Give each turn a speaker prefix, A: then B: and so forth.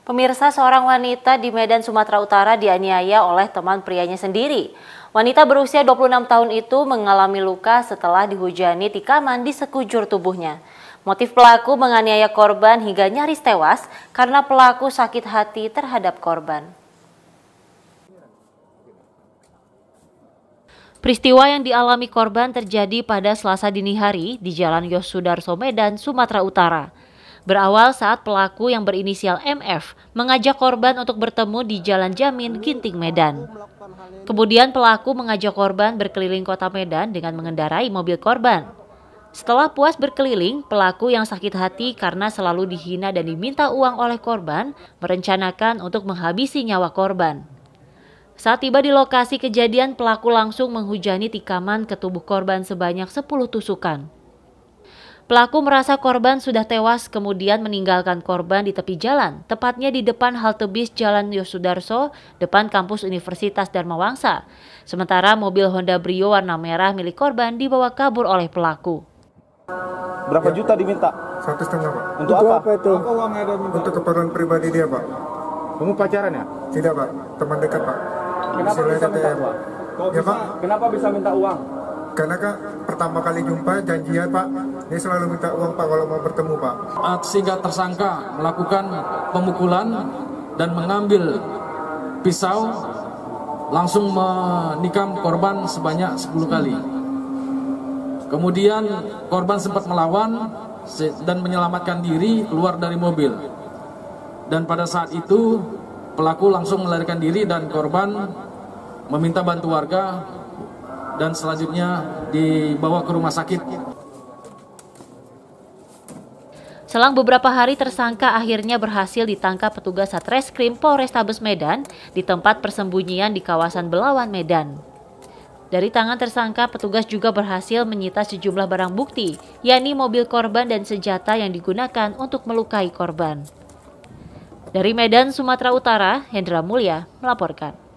A: Pemirsa seorang wanita di Medan, Sumatera Utara dianiaya oleh teman prianya sendiri. Wanita berusia 26 tahun itu mengalami luka setelah dihujani tikaman di sekujur tubuhnya. Motif pelaku menganiaya korban hingga nyaris tewas karena pelaku sakit hati terhadap korban. Peristiwa yang dialami korban terjadi pada Selasa dini hari di Jalan Yosudarso Medan, Sumatera Utara. Berawal saat pelaku yang berinisial MF mengajak korban untuk bertemu di Jalan Jamin, Ginting, Medan. Kemudian pelaku mengajak korban berkeliling kota Medan dengan mengendarai mobil korban. Setelah puas berkeliling, pelaku yang sakit hati karena selalu dihina dan diminta uang oleh korban merencanakan untuk menghabisi nyawa korban. Saat tiba di lokasi kejadian, pelaku langsung menghujani tikaman ke tubuh korban sebanyak 10 tusukan. Pelaku merasa korban sudah tewas kemudian meninggalkan korban di tepi jalan, tepatnya di depan halte bis Jalan Yosudarso, depan kampus Universitas Dharma Wangsa. Sementara mobil Honda Brio warna merah milik korban dibawa kabur oleh pelaku.
B: Berapa juta diminta?
C: Satu setengah pak.
B: Untuk apa?
D: apa itu?
C: Untuk keperluan pribadi dia pak.
B: Kamu pacaran ya?
C: Tidak pak, teman dekat pak.
B: Kenapa
C: Istilahnya
B: bisa minta uang?
C: Ya pak,
B: Kenapa bisa minta uang?
C: Karena kak pertama kali jumpa janjian pak, dia selalu minta uang pak kalau mau bertemu pak.
E: sehingga tersangka melakukan pemukulan dan mengambil pisau langsung menikam korban sebanyak 10 kali. Kemudian korban sempat melawan dan menyelamatkan diri keluar dari mobil. Dan pada saat itu pelaku langsung melarikan diri dan korban meminta bantu warga dan selanjutnya dibawa ke rumah sakit
A: Selang beberapa hari tersangka akhirnya berhasil ditangkap petugas Satreskrim Polrestabes Medan di tempat persembunyian di kawasan Belawan Medan. Dari tangan tersangka, petugas juga berhasil menyita sejumlah barang bukti, yakni mobil korban dan senjata yang digunakan untuk melukai korban. Dari Medan, Sumatera Utara, Hendra Mulia melaporkan.